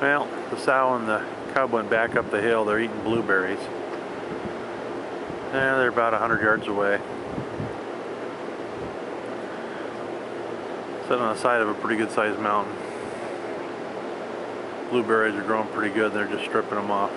Well, the sow and the cub went back up the hill. They're eating blueberries. And they're about 100 yards away. Sitting on the side of a pretty good sized mountain. Blueberries are growing pretty good. They're just stripping them off.